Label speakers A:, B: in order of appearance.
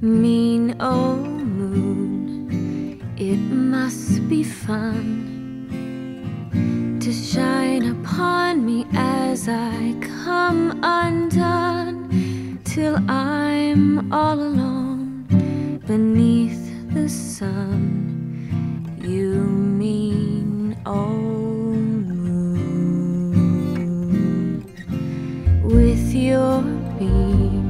A: Mean old moon, it must be fun to shine upon me as I come undone till I'm all alone beneath the sun. You mean old moon with your beam